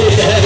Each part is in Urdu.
Yeah.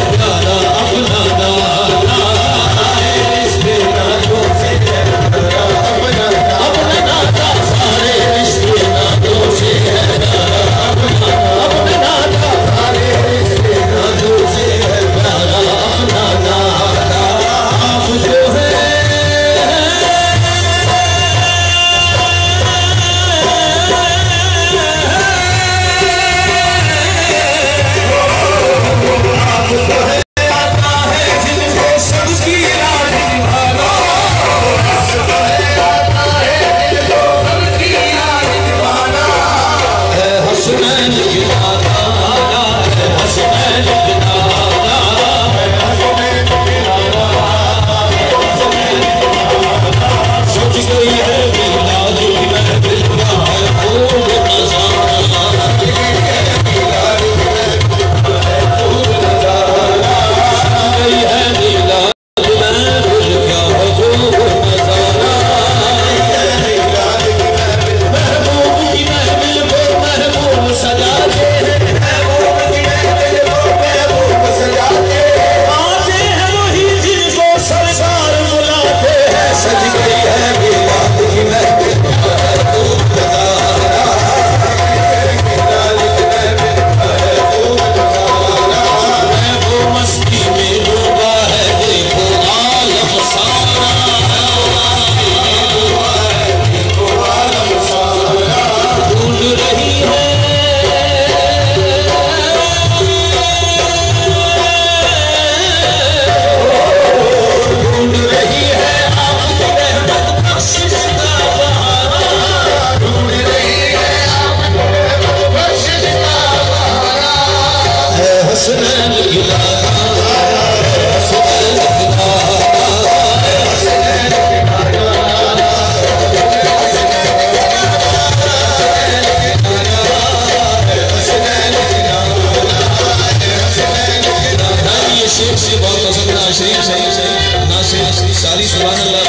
Sri Sri Sri Nasir Sari Subhanallah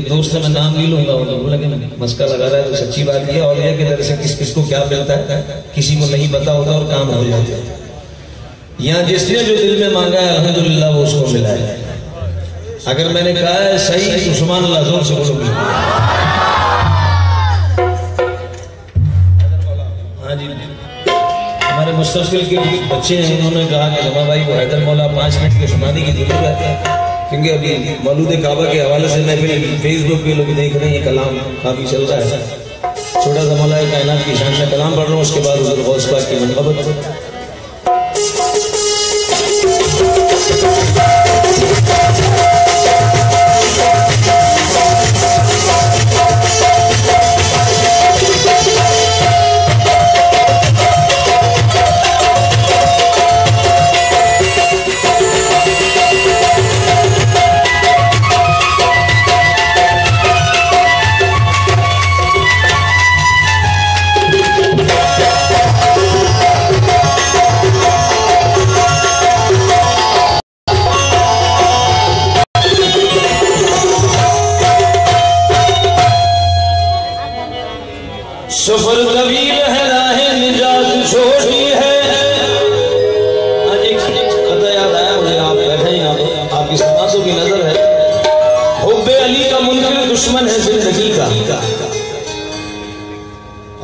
ایک دوست ہے میں نام نہیں لوں گا، انہوں نے کہ مسکا لگا رہا ہے، تو سچی بات یہ اور یہ کہ در سے کس کس کو کیا ملتا ہے، کسی کو نہیں پتا ہوتا اور کام ہو جاتا ہے۔ یہاں جس نے جو دل میں مانگا ہے، الحمدللہ وہ اس کو ملا ہے۔ اگر میں نے کہا ہے صحیح، تو سبحان اللہ، زور سے بولو۔ گے ہاں جی۔ ہمارے مستقبل کے بچے ہیں، انہوں نے کہا کہ جمع بھائی، وہ حیدر مولا پانچ منٹ کے سنانے کی ضرورت ہے کیونکہ ابھی مولود کعبہ کے حوالے سے میں فیس بک پہ لوگ دیکھ رہے ہیں یہ کلام کافی چل رہا ہے۔ چھوٹا سا مولا کائنات کی شان میں کلام پڑھ رہا ہوں، اس کے بعد حضور غوث پاک کی منقبت۔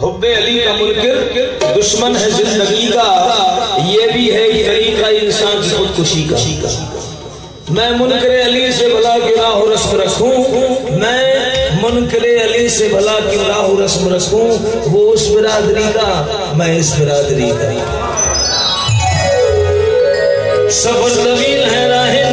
حب علی کا منکر دشمن ہے زندگی کا۔ یہ بھی ہے طریقہ انسان کی خودکشی کا۔ میں منکر علی سے بھلا کی راہ رسم رکھوں۔ میں منکر علی سے بھلا کی راہ رسم رکھوں۔ وہ اس برادری کا۔ میں اس برادری کا۔ سفر طویل ہے، راہ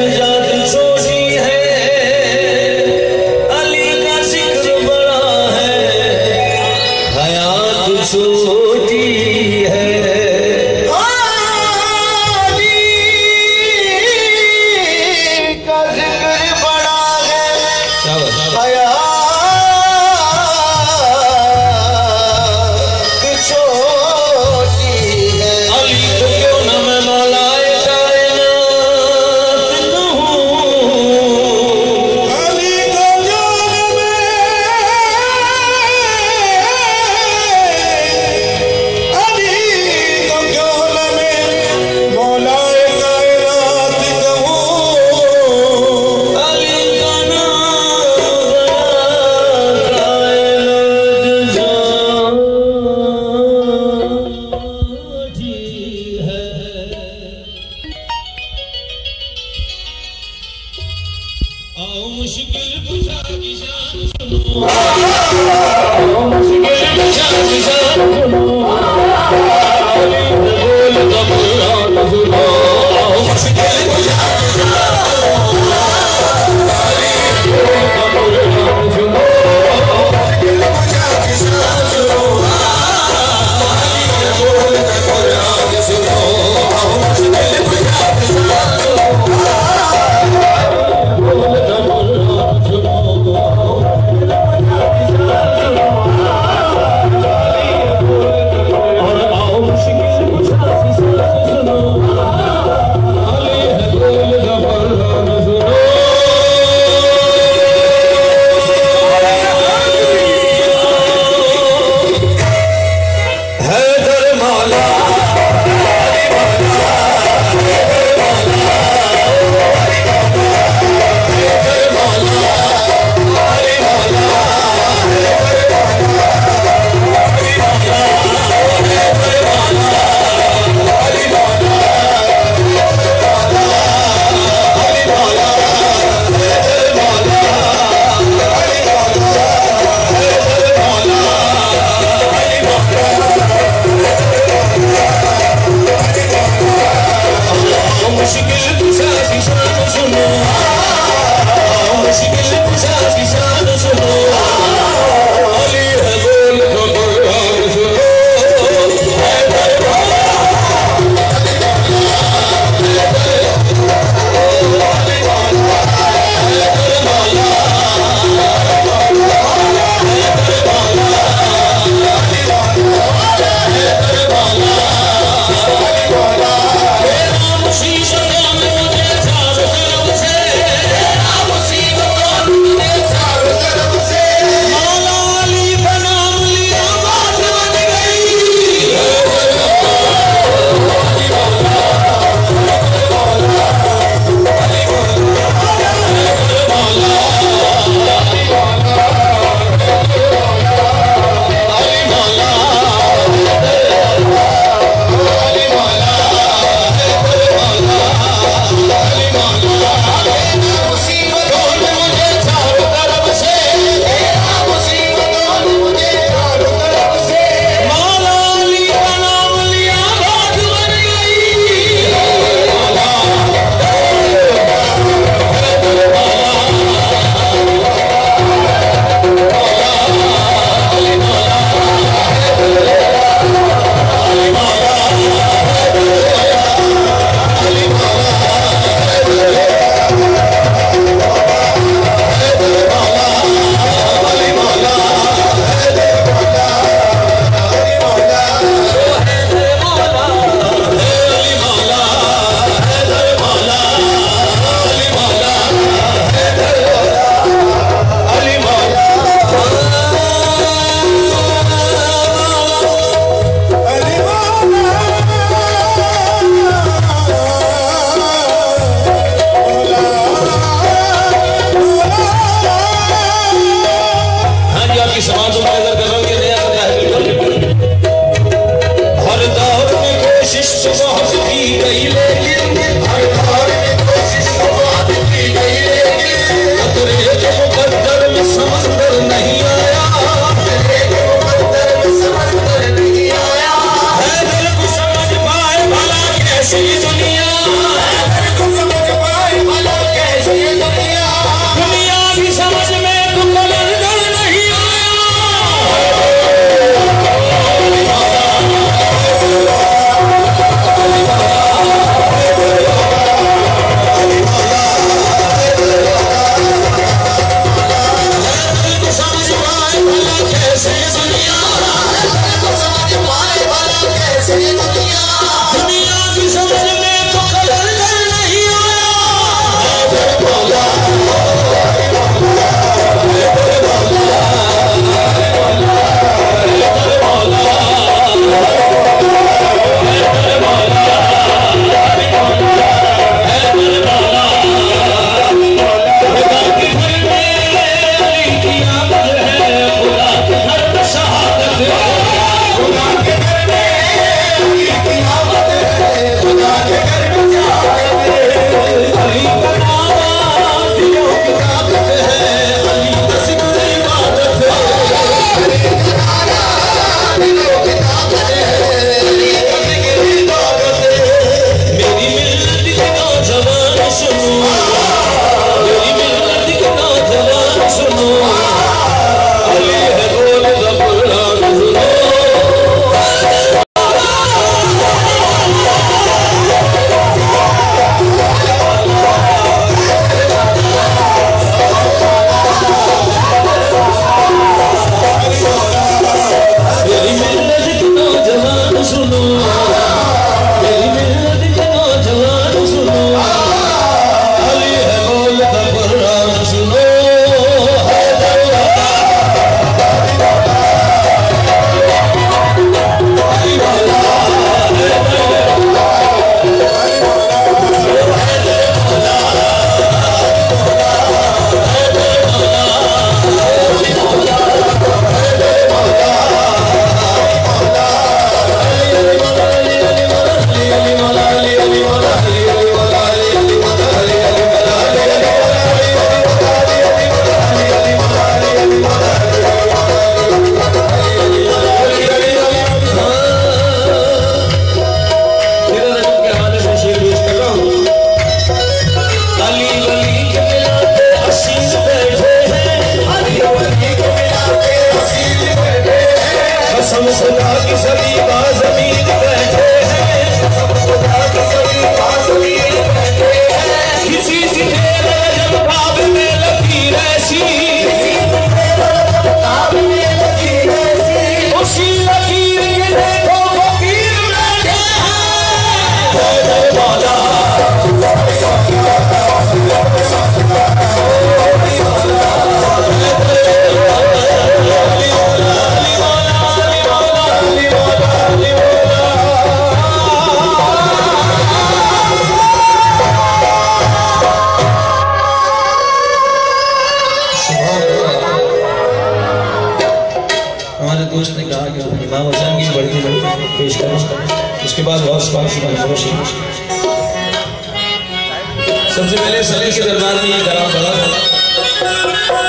کے دربار میں یہ بڑا پڑا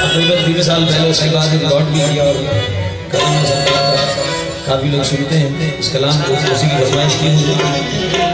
تقریباً تین سال پہلے اس کے بعد ریکارڈ بھی کیا اور کلام میں سب کافی لوگ سنتے ہیں۔ اس کلام کو اسی کی فرمائش کی ہوئی۔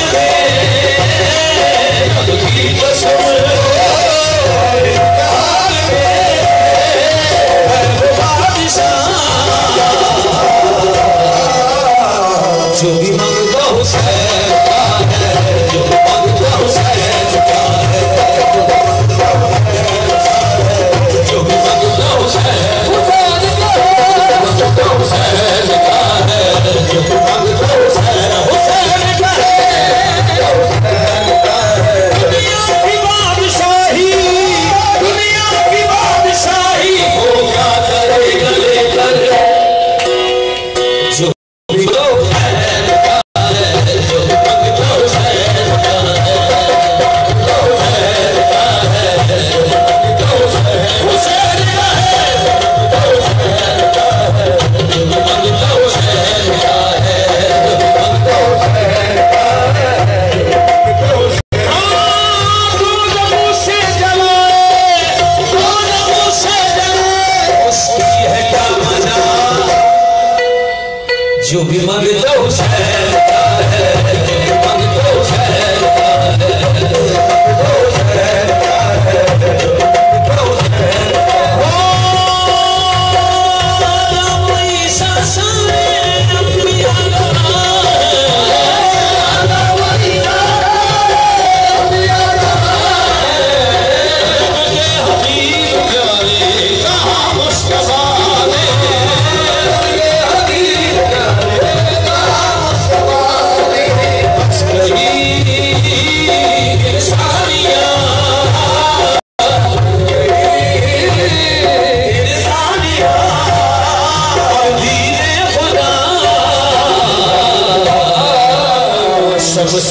جو بھی منگتا حسین ہے۔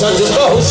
Santos Corro